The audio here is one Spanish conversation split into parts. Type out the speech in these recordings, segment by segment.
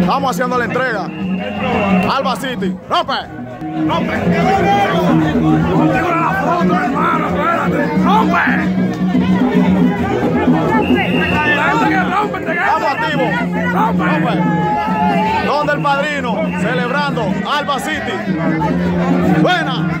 Estamos haciendo la entrega. Alba City. ¡Rompe! ¡Rompe! ¡No tengo la foto, hermano! ¡Espérate! ¡Rompe! Estamos activos. ¡Rompe! Donde el padrino, celebrando Alba City. Buena.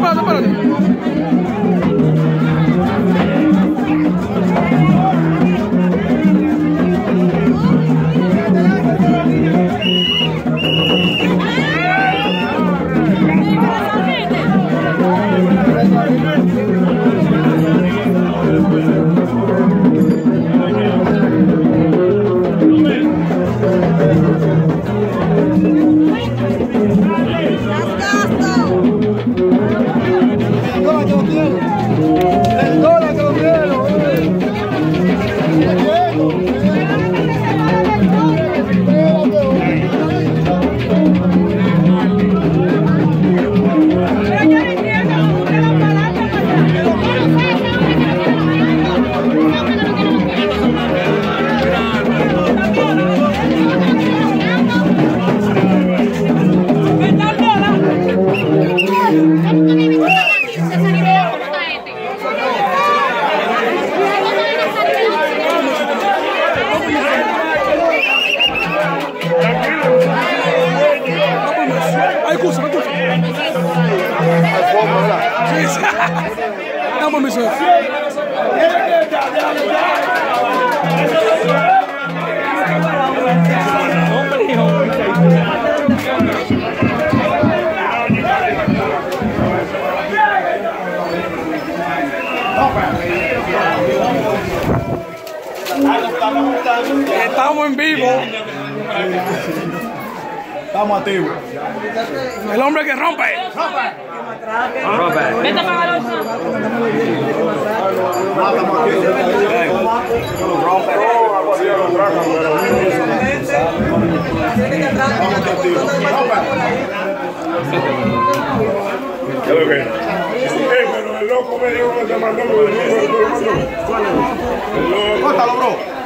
parada, parada, parada. Thank Vamos, Michel. É verdade, é verdade. Estamos en vivo. Estamos activos. El hombre que rompe. Vete para la pero el loco me dijo que te mandó. El loco. Córtalo, bro.